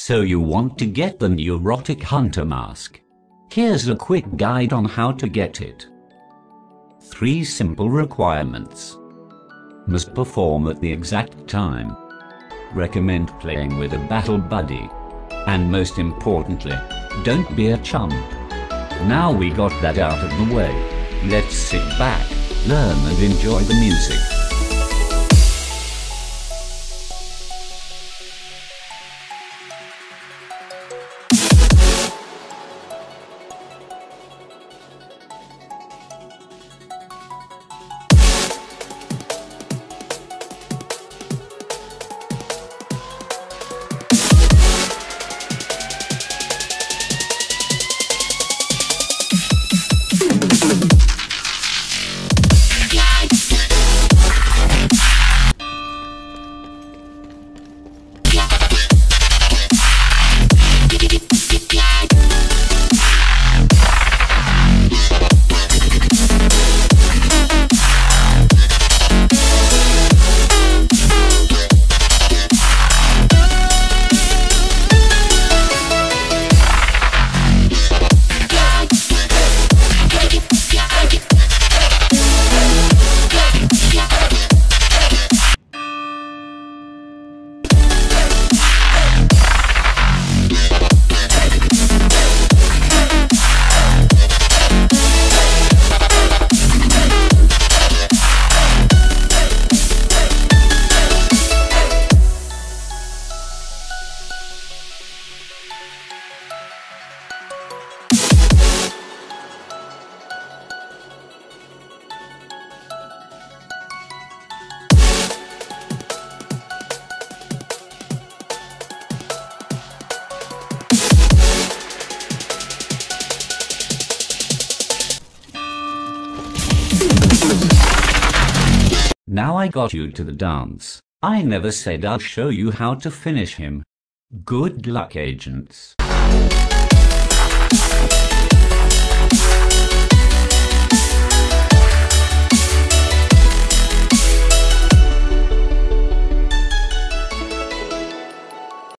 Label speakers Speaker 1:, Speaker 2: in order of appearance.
Speaker 1: So you want to get the neurotic hunter mask? Here's a quick guide on how to get it. 3 simple requirements. Must perform at the exact time. Recommend playing with a battle buddy. And most importantly, don't be a chump. Now we got that out of the way, let's sit back, learn and enjoy the music. Bye. Now I got you to the dance. I never said I'll show you how to finish him. Good luck, agents.